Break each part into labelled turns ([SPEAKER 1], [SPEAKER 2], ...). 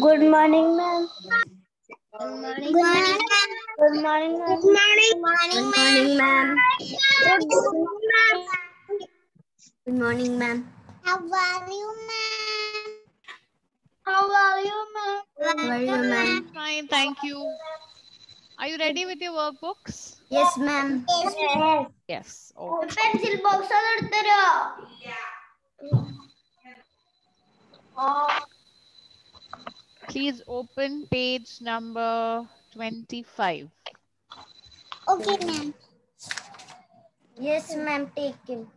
[SPEAKER 1] Good morning, ma'am.
[SPEAKER 2] Good morning, ma'am.
[SPEAKER 1] Good morning, ma'am.
[SPEAKER 2] Good morning, ma'am.
[SPEAKER 1] Good morning, ma'am.
[SPEAKER 2] Good morning, ma'am.
[SPEAKER 1] How are you, ma'am? How are you, ma'am?
[SPEAKER 2] How are you, ma'am?
[SPEAKER 3] Fine, thank you. Are you ready with your workbooks?
[SPEAKER 2] Yes, ma'am.
[SPEAKER 1] Yes.
[SPEAKER 3] Yes. Okay.
[SPEAKER 1] Pencil box Yeah.
[SPEAKER 3] Please open page number 25.
[SPEAKER 1] Okay, ma'am.
[SPEAKER 2] Yes, ma'am. Take him.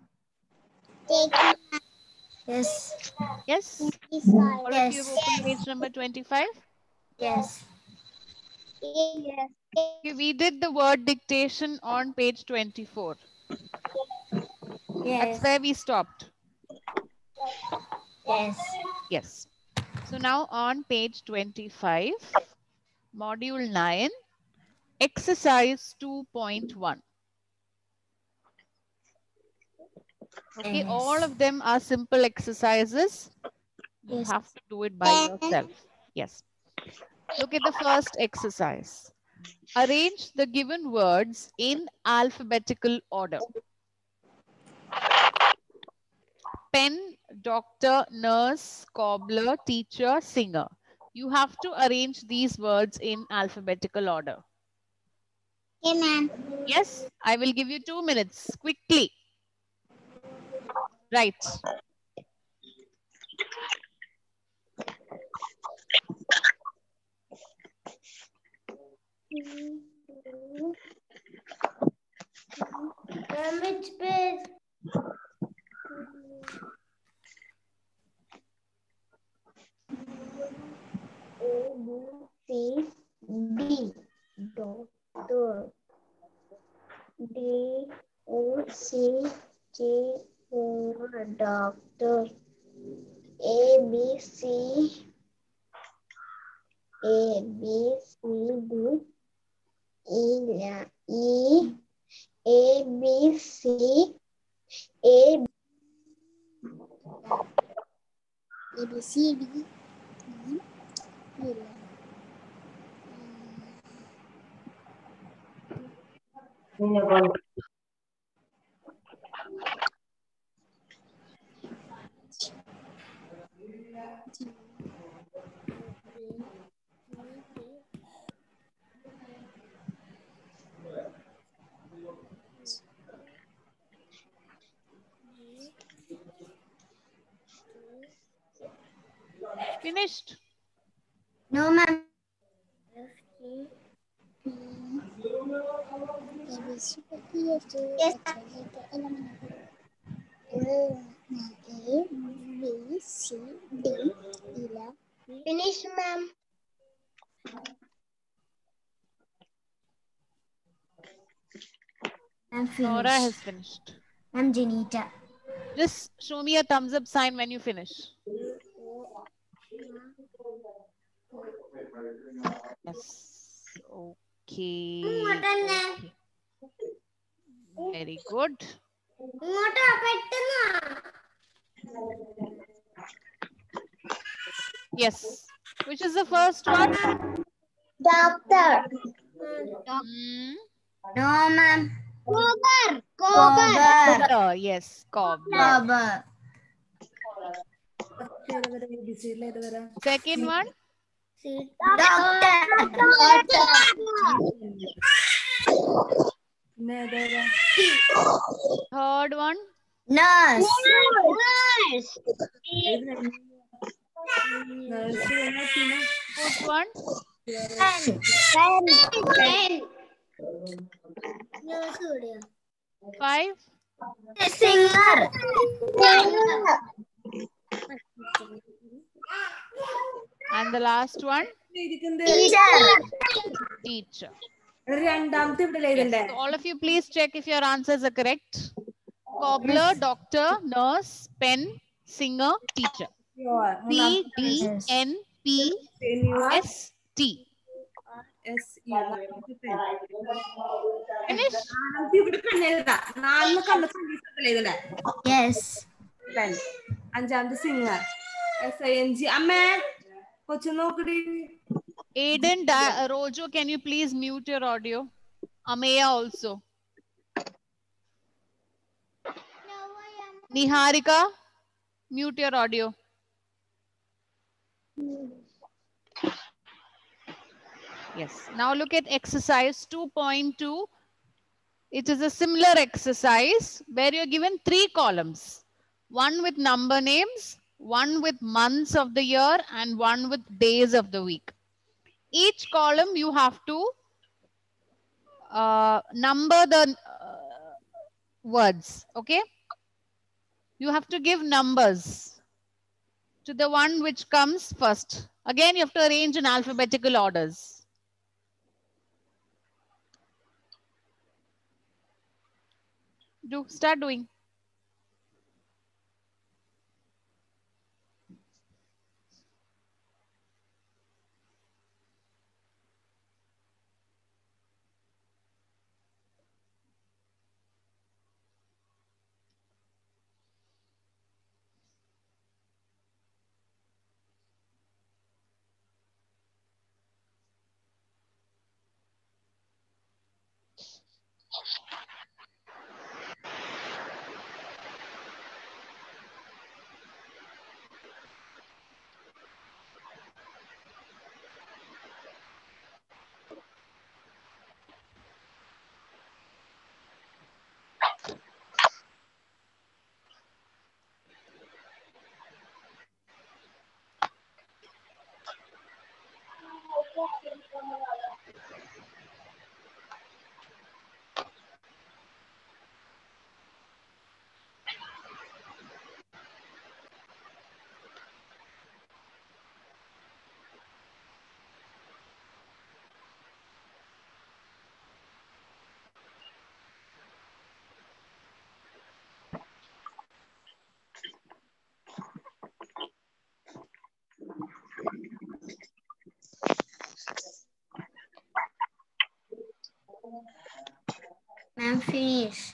[SPEAKER 1] Take
[SPEAKER 2] him.
[SPEAKER 3] Yes.
[SPEAKER 1] Yes? Yes.
[SPEAKER 3] All yes. of you open yes. page number 25?
[SPEAKER 2] Yes.
[SPEAKER 1] Yes.
[SPEAKER 3] We did the word dictation on page 24.
[SPEAKER 2] Yes.
[SPEAKER 3] That's where we stopped.
[SPEAKER 2] Yes.
[SPEAKER 3] Yes. So now on page 25, module 9, exercise 2.1. Okay, all of them are simple exercises. You
[SPEAKER 2] Yes.
[SPEAKER 3] have to do it by yourself. Yes. Look at the first exercise. Arrange the given words in alphabetical order. Pen, doctor, nurse, cobbler, teacher, singer. You have to arrange these words in alphabetical order.
[SPEAKER 1] Okay, ma'am.
[SPEAKER 3] Yes, I will give you two minutes quickly. Right.
[SPEAKER 1] Which page? A, B, C, D. Doctor. D, O, C, J, O, doctor. A, B, C. A, B, C, D. E, E, A, B, C, A, A, B, C, D. E, E,
[SPEAKER 3] Finished.
[SPEAKER 2] No, ma'am.
[SPEAKER 1] Yes. Finish, ma'am.
[SPEAKER 2] I'm
[SPEAKER 3] Nora has
[SPEAKER 2] finished.
[SPEAKER 3] finished.
[SPEAKER 2] I'm Janita.
[SPEAKER 3] Just show me a thumbs up sign when you finish. Yes. Okay. okay. Very good. Yes. Which is the first one?
[SPEAKER 1] Doctor.
[SPEAKER 3] Hmm.
[SPEAKER 2] No, ma'am. Cobber.
[SPEAKER 3] Cobber. Yes.
[SPEAKER 2] Cobber.
[SPEAKER 3] Second one?
[SPEAKER 1] Doctor.
[SPEAKER 3] Third one.
[SPEAKER 2] Nurse. Nurse.
[SPEAKER 3] Fourth one. Pen. Pen. Pen. Five.
[SPEAKER 2] Singer. Singer.
[SPEAKER 3] And the last one?
[SPEAKER 2] Teacher.
[SPEAKER 3] Teacher.
[SPEAKER 4] രണ്ടാമത്തെ ഇവിടെ എഴുതണ്ടേ
[SPEAKER 3] So all of you, please check if your answers are correct. Cobbler, doctor, nurse, pen, singer, teacher. P D N P S T. finish?
[SPEAKER 4] നാലാമത്തെ ഇവിടെ പെണ്ണെഴുതാ നാലിന് കണ്ണ് സംഗീതത്തിലെ എഴുതണ്ടേ
[SPEAKER 2] Yes.
[SPEAKER 4] പെൺ അഞ്ചാമത്തെ singer S I N G അമ്മേ കൊച്ചു നോക്കടി
[SPEAKER 3] Aiden, Rojo, can you please mute your audio? Ameya also. Niharika, mute your audio. Yes. Now look at exercise 2.2. It is a similar exercise where you're given three columns. One with number names, one with months of the year, and one with days of the week. Each column you have to uh, number the uh, words, okay? You have to give numbers to the one which comes first. Again, you have to arrange in alphabetical orders. Do start doing.
[SPEAKER 2] Ma'am, finish.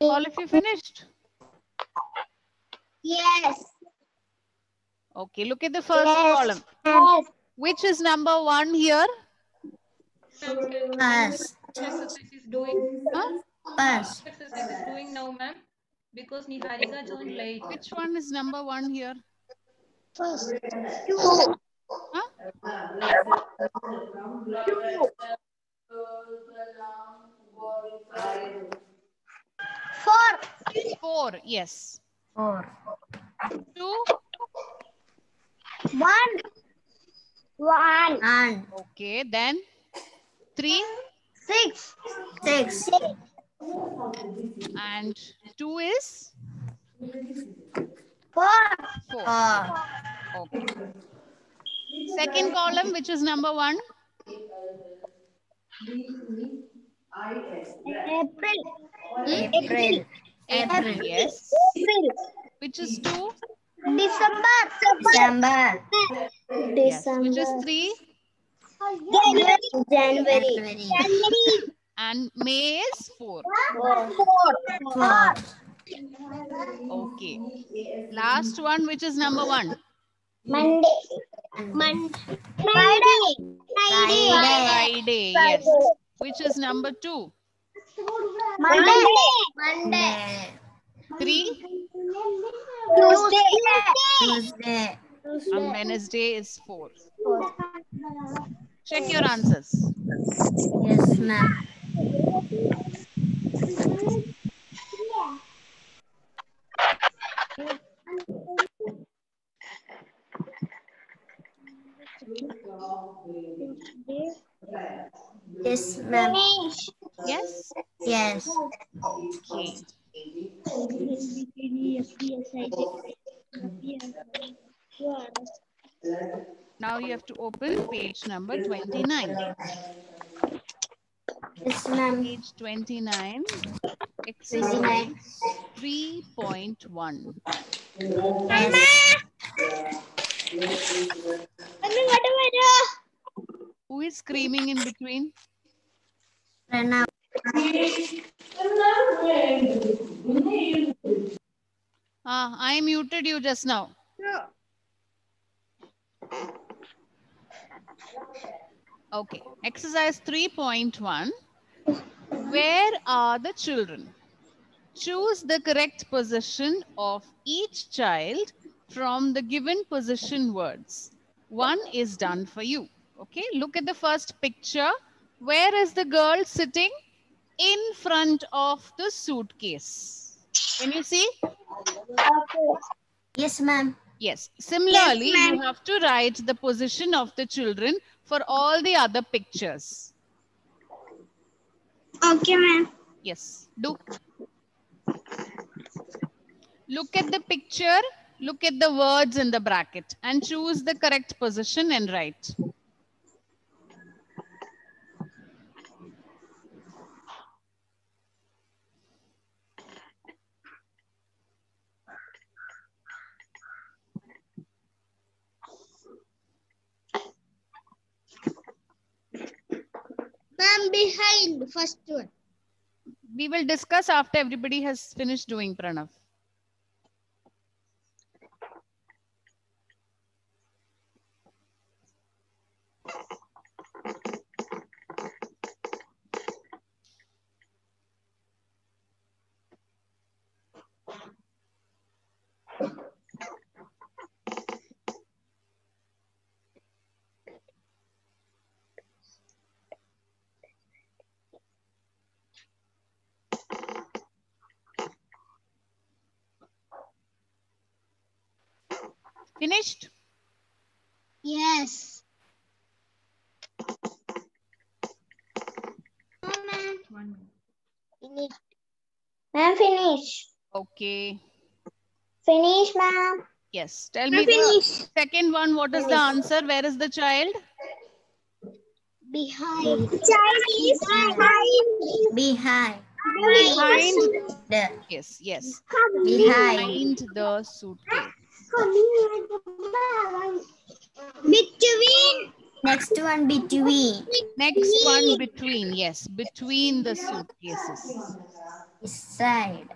[SPEAKER 3] All of you finished?
[SPEAKER 1] Yes.
[SPEAKER 3] Okay, look at the first
[SPEAKER 1] Yes.
[SPEAKER 3] column.
[SPEAKER 1] Yes.
[SPEAKER 3] Which is number one here?
[SPEAKER 2] First.
[SPEAKER 5] doing
[SPEAKER 3] Huh?
[SPEAKER 2] First.
[SPEAKER 5] doing now, ma'am, because Niharika joined late.
[SPEAKER 3] Which one is number one here?
[SPEAKER 1] First.
[SPEAKER 3] Huh?
[SPEAKER 1] Four.
[SPEAKER 3] Four, yes.
[SPEAKER 2] Four.
[SPEAKER 3] Two,
[SPEAKER 1] One. One.
[SPEAKER 2] And
[SPEAKER 3] okay. Then three
[SPEAKER 1] Six.
[SPEAKER 2] Six. six.
[SPEAKER 3] and two is
[SPEAKER 1] Four.
[SPEAKER 3] four.
[SPEAKER 2] Four.
[SPEAKER 3] Okay. Second column, which is number one?
[SPEAKER 1] April.
[SPEAKER 2] April.
[SPEAKER 3] April, yes.
[SPEAKER 1] April.
[SPEAKER 3] Which is two?
[SPEAKER 1] December.
[SPEAKER 2] December.
[SPEAKER 3] Yes. Which is three?
[SPEAKER 1] January.
[SPEAKER 2] January.
[SPEAKER 1] January.
[SPEAKER 3] And May is four.
[SPEAKER 1] four.
[SPEAKER 2] Four. Four.
[SPEAKER 3] Okay. Last one, which is number one?
[SPEAKER 1] Monday. Monday. Friday. Friday.
[SPEAKER 3] Friday, yes. Which is number two?
[SPEAKER 1] Monday. Monday.
[SPEAKER 3] Three?
[SPEAKER 1] Tuesday.
[SPEAKER 2] Tuesday.
[SPEAKER 3] And Wednesday is four. Check your answers.
[SPEAKER 2] Yes, ma'am. Yes, ma'am.
[SPEAKER 3] Yes?
[SPEAKER 2] Yes.
[SPEAKER 3] Okay. Now you have to open page number 29.
[SPEAKER 2] Yes, ma'am.
[SPEAKER 3] Page 29, exercise 3.1.
[SPEAKER 2] Mama!
[SPEAKER 3] Who is screaming in between?
[SPEAKER 2] Pranav.
[SPEAKER 3] Ah, I muted you just now. Yeah. Okay, exercise 3.1. Where are the children? Choose the correct position of each child from the given position words. One is done for you. Okay, look at the first picture. Where is the girl sitting? In front of the suitcase. Can you see?
[SPEAKER 2] Yes, ma'am.
[SPEAKER 3] Yes. Similarly,
[SPEAKER 1] ma'am.
[SPEAKER 3] you have to write the position of the children for all the other pictures.
[SPEAKER 1] Okay, ma'am.
[SPEAKER 3] Yes, do. Look at the picture, look at the words in the bracket and choose the correct position and write.
[SPEAKER 1] Ma'am, behind first one.
[SPEAKER 3] We will discuss after everybody has finished doing Pranav. Finished?
[SPEAKER 1] Yes. No, ma'am. Finish. Ma'am, finish.
[SPEAKER 3] Okay.
[SPEAKER 1] Finish, ma'am.
[SPEAKER 3] Yes. Tell
[SPEAKER 1] Ma'am,
[SPEAKER 3] me the second one. What is the answer? Where is the child?
[SPEAKER 1] Behind. Child is behind.
[SPEAKER 2] Behind.
[SPEAKER 3] Behind.
[SPEAKER 2] The
[SPEAKER 3] Yes, yes.
[SPEAKER 2] behind.
[SPEAKER 3] Behind the suitcase.
[SPEAKER 1] Between.
[SPEAKER 2] Next one between.
[SPEAKER 3] Next one between. Yes, between the suitcases.
[SPEAKER 2] Beside.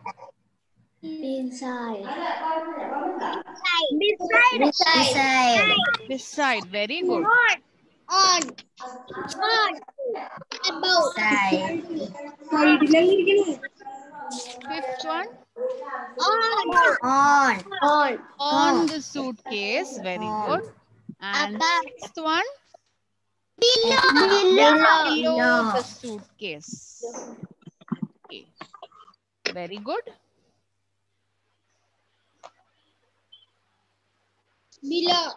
[SPEAKER 1] Inside. Beside.
[SPEAKER 2] Beside.
[SPEAKER 3] Beside. Very good.
[SPEAKER 1] On. On. Above.
[SPEAKER 2] Side.
[SPEAKER 3] Fifth one.
[SPEAKER 1] On.
[SPEAKER 2] On.
[SPEAKER 1] On.
[SPEAKER 3] On
[SPEAKER 2] On.
[SPEAKER 3] the suitcase. Very
[SPEAKER 2] On.
[SPEAKER 3] good. And
[SPEAKER 1] Above.
[SPEAKER 3] sixth one.
[SPEAKER 1] Below.
[SPEAKER 3] Below
[SPEAKER 2] Below.
[SPEAKER 3] the suitcase. Okay. Very good.
[SPEAKER 1] Below.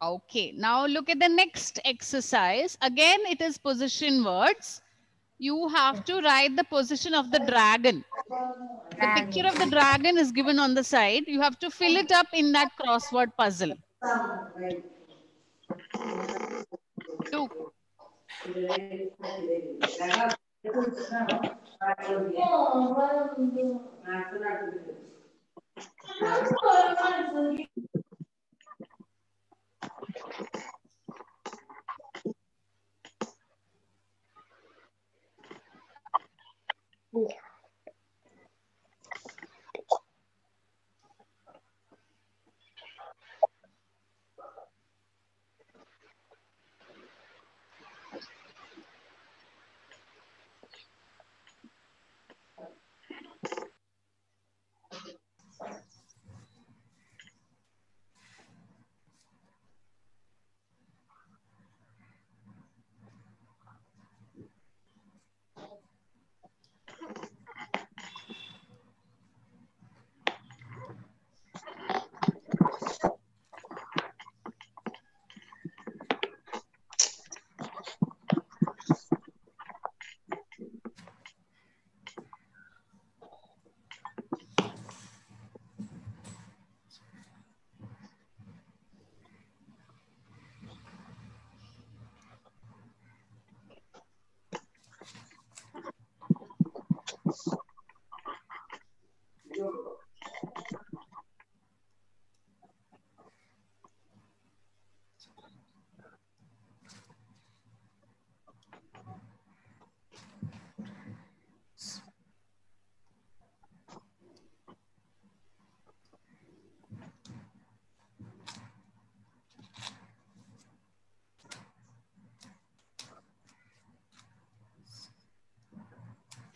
[SPEAKER 3] Okay, now look at the next exercise. Again, it is position words you have to write the position of the dragon. The picture of the dragon is given on the side. You have to fill it up in that crossword puzzle. Two.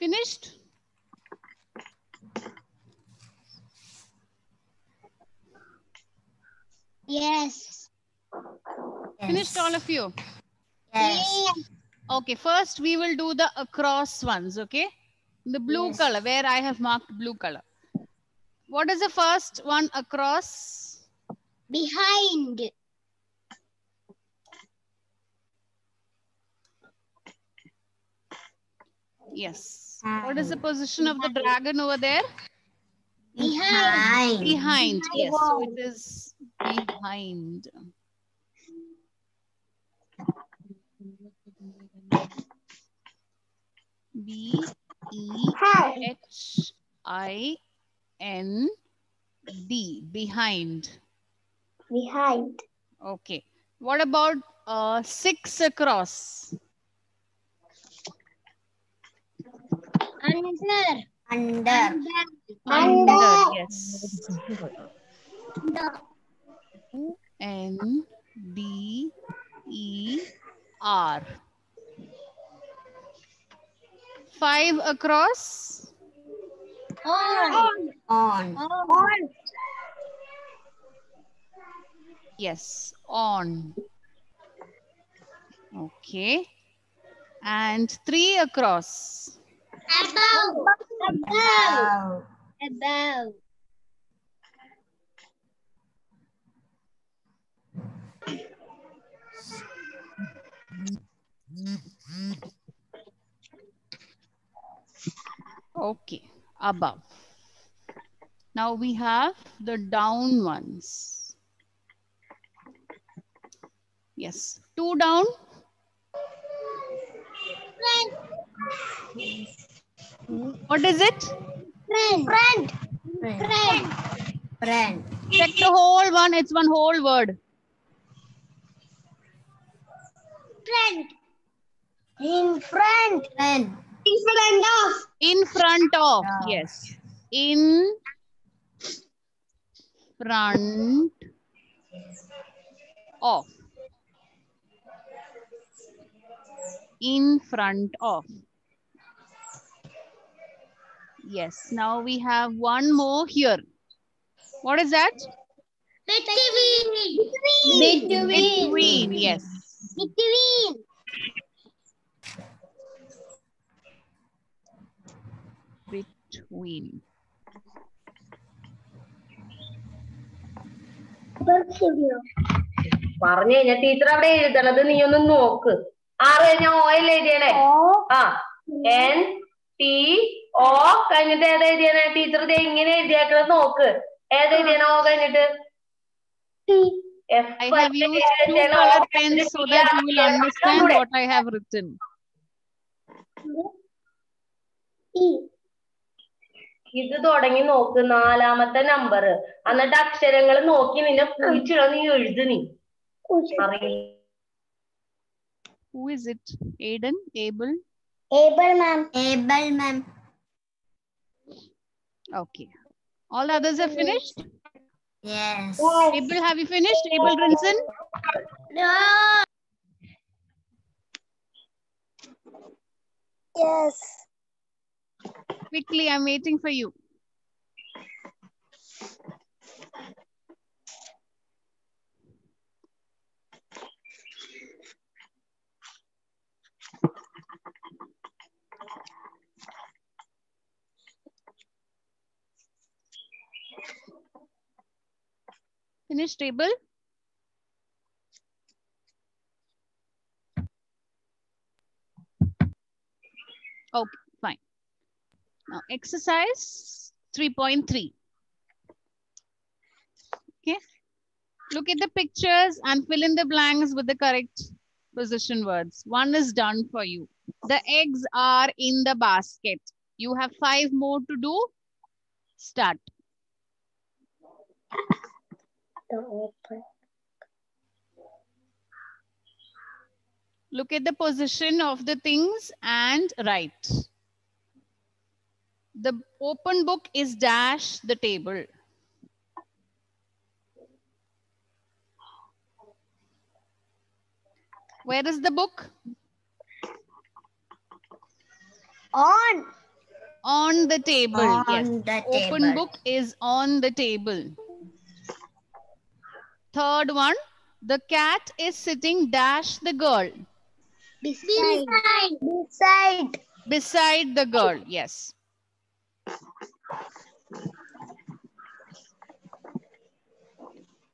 [SPEAKER 3] Finished?
[SPEAKER 1] Yes.
[SPEAKER 3] Finished all of you?
[SPEAKER 2] Yes.
[SPEAKER 3] Okay, first we will do the across ones, okay? The blue
[SPEAKER 2] Yes.
[SPEAKER 3] color, where I have marked blue color. What is the first one across?
[SPEAKER 1] Behind.
[SPEAKER 3] Yes. What is the position of the dragon over there?
[SPEAKER 2] Behind.
[SPEAKER 3] Behind. Yes, so it is behind. B E H I N D. Behind.
[SPEAKER 1] Behind.
[SPEAKER 3] Okay. What about uh, six across?
[SPEAKER 1] Under.
[SPEAKER 2] Under.
[SPEAKER 3] Under. Yes. N D E R. Five across.
[SPEAKER 1] On.
[SPEAKER 2] On.
[SPEAKER 1] On.
[SPEAKER 3] Yes, on. Okay. And three across.
[SPEAKER 1] Above. Above.
[SPEAKER 2] Above.
[SPEAKER 1] Above.
[SPEAKER 3] Okay, above. Now we have the down ones. Yes, two down. What is it?
[SPEAKER 1] Friend. Friend. Friend.
[SPEAKER 2] Friend.
[SPEAKER 3] Check the whole one. It's one whole word.
[SPEAKER 1] Friend. In front.
[SPEAKER 2] Friend.
[SPEAKER 1] In front of.
[SPEAKER 3] In front of.
[SPEAKER 2] Yeah.
[SPEAKER 3] Yes. In front of. In front of. Yes. Now we have one more here. What is that?
[SPEAKER 1] Between.
[SPEAKER 2] Between.
[SPEAKER 3] Between. Yes.
[SPEAKER 1] Between.
[SPEAKER 3] Between.
[SPEAKER 6] പറഞ്ഞു കഴിഞ്ഞാ teacher അവിടെ എഴുതണത് നീ ഒന്ന് നോക്ക് ആറ് കഴിഞ്ഞ oil എഴുതിയണേ ആ N T ഓ കഴിഞ്ഞിട്ട് ഏതാ എഴുതിയാണ് ടീച്ചർ ഇത് എങ്ങനെ എഴുതിയാക്കണം നോക്ക്. ഏതാ എഴുതിയാണ് ഓ കഴിഞ്ഞിട്ട്?
[SPEAKER 3] I have used two color pens so that you will understand what I have written.
[SPEAKER 6] ഇത് തുടങ്ങി നോക്ക്. നാലാമത്തെ നമ്പർ എന്നിട്ട് അക്ഷരങ്ങൾ നോക്കി നിന്നെ കുഴിച്ചിട നീ എഴുതു നീ. അറിയില്ല.
[SPEAKER 3] Who is it? Aiden? Abel?
[SPEAKER 1] Abel, ma'am.
[SPEAKER 2] Abel, ma'am.
[SPEAKER 3] Okay. All the others have finished?
[SPEAKER 2] Yes.
[SPEAKER 3] Abel, have you finished? Abel Rinson?
[SPEAKER 1] No. Yes.
[SPEAKER 3] Quickly, I'm waiting for you. Finished, table. Okay, fine. Now, exercise 3.3. Okay. Look at the pictures and fill in the blanks with the correct position words. One is done for you. The eggs are in the basket. You have five more to do. Start. Look at the position of the things and write. The open book is dash the table. Where is the book?
[SPEAKER 1] On.
[SPEAKER 3] On the table.
[SPEAKER 2] On
[SPEAKER 3] yes.
[SPEAKER 2] the
[SPEAKER 3] Open
[SPEAKER 2] table.
[SPEAKER 3] book is on the table. Third one. The cat is sitting dash the girl.
[SPEAKER 1] Beside. Beside.
[SPEAKER 3] Beside the girl. Yes.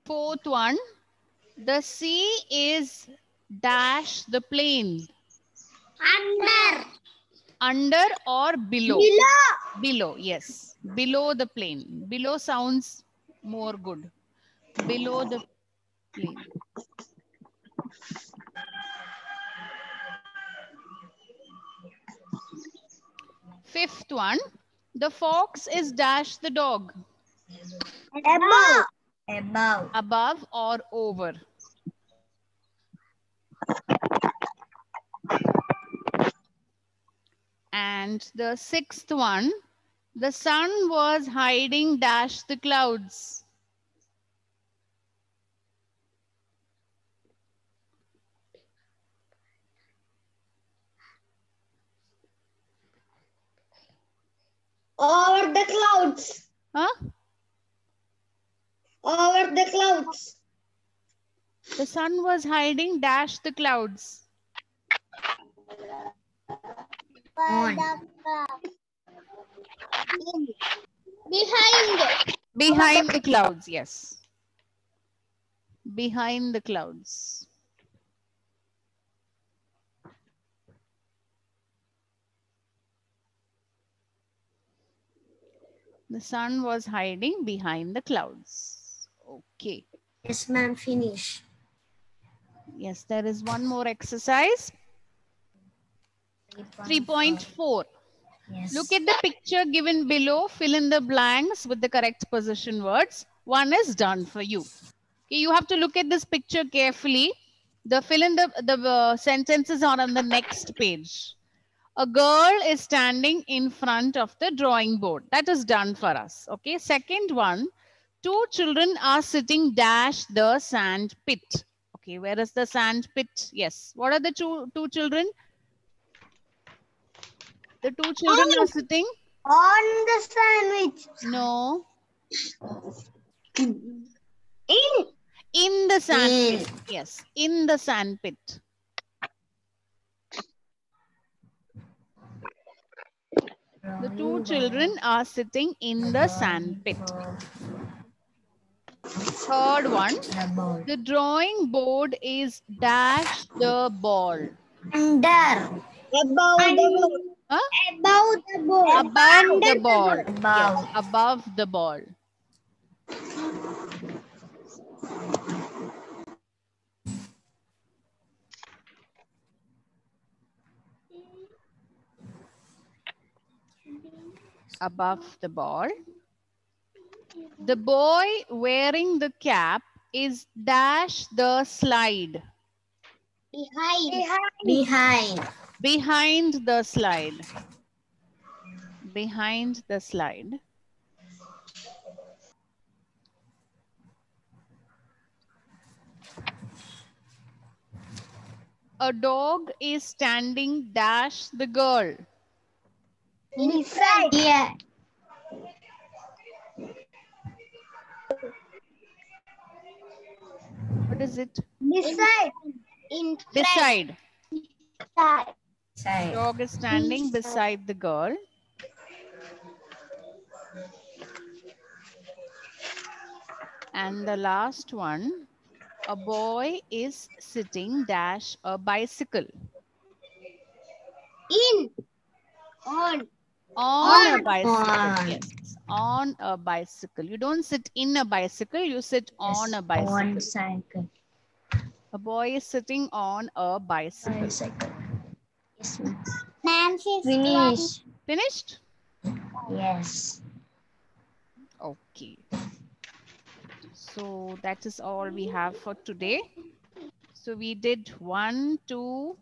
[SPEAKER 3] Fourth one. The sea is dash the plane.
[SPEAKER 1] Under.
[SPEAKER 3] Under or below?
[SPEAKER 1] Below.
[SPEAKER 3] Below, yes. Below the plane. Below sounds more good. Below the plane. Fifth one. The fox is dash the dog.
[SPEAKER 1] Above.
[SPEAKER 2] Above.
[SPEAKER 3] Above or over. And the sixth one. The sun was hiding dash the clouds.
[SPEAKER 1] Over the clouds.
[SPEAKER 3] Huh?
[SPEAKER 1] Over the clouds.
[SPEAKER 3] The sun was hiding dash the clouds.
[SPEAKER 2] On.
[SPEAKER 1] Behind.
[SPEAKER 3] Behind the clouds, yes. Behind the clouds. The sun was hiding behind the clouds. Okay.
[SPEAKER 2] Yes, ma'am. Finish.
[SPEAKER 3] Yes, there is one more exercise. 3.4.
[SPEAKER 2] Yes.
[SPEAKER 3] Look at the picture given below. Fill in the blanks with the correct position words. One is done for you. Okay, you have to look at this picture carefully. The fill in the, the uh, sentences are on the next page. A girl is standing in front of the drawing board. That is done for us. Okay. Second one, two children are sitting dash the sand pit. Okay. Where is the sand pit? Yes. What are the two, two children? The two children are sitting
[SPEAKER 1] On the sandwich.
[SPEAKER 3] no,
[SPEAKER 1] In.
[SPEAKER 3] in the sand pit. Yes, in the sand pit. The two oh, children are sitting in the sand pit. Third one,
[SPEAKER 2] The
[SPEAKER 3] drawing board is dash the ball.
[SPEAKER 2] Under.
[SPEAKER 1] Above the ball.
[SPEAKER 3] Huh?
[SPEAKER 1] Above the ball.
[SPEAKER 3] Above the ball. Yes,
[SPEAKER 2] Above.
[SPEAKER 3] above the ball. Above the ball. The boy wearing the cap is dash the slide.
[SPEAKER 1] Behind.
[SPEAKER 2] Behind.
[SPEAKER 3] Behind the slide. Behind the slide. A dog is standing dash the girl.
[SPEAKER 1] Beside. Yeah.
[SPEAKER 3] What is it?
[SPEAKER 1] Beside. In front.
[SPEAKER 3] Beside.
[SPEAKER 1] Side.
[SPEAKER 2] Side.
[SPEAKER 3] Dog is standing beside the girl. And the last one, a boy is sitting dash a bicycle.
[SPEAKER 1] In. On.
[SPEAKER 3] On a bicycle.
[SPEAKER 2] On.
[SPEAKER 3] Yes. On a bicycle. You don't sit in a bicycle, you sit on a bicycle.
[SPEAKER 2] On
[SPEAKER 3] bicycle.
[SPEAKER 2] cycle.
[SPEAKER 3] A boy is sitting on a bicycle.
[SPEAKER 2] Bicycle. Yes, ma'am.
[SPEAKER 1] Nancy.
[SPEAKER 2] Finish.
[SPEAKER 3] Finished?
[SPEAKER 2] Yes.
[SPEAKER 3] Okay. So that is all we have for today. So we did one, two,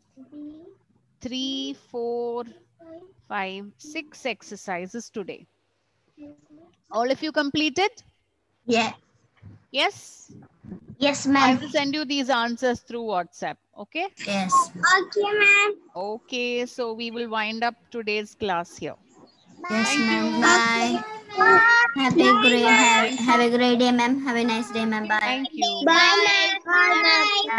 [SPEAKER 3] three, four, five, six exercises today. All of you completed?
[SPEAKER 2] Yeah.
[SPEAKER 3] Yes?
[SPEAKER 2] Yes, ma'am.
[SPEAKER 3] I will send you these answers through WhatsApp. Okay?
[SPEAKER 2] Yes.
[SPEAKER 1] Okay, ma'am.
[SPEAKER 3] Okay. So we will wind up today's class here.
[SPEAKER 2] Yes, ma'am.
[SPEAKER 3] you.
[SPEAKER 2] Bye. Have a great have, have a great day, ma'am. Have a nice day, ma'am. Bye.
[SPEAKER 3] Thank you.
[SPEAKER 1] Bye, ma'am. Bye.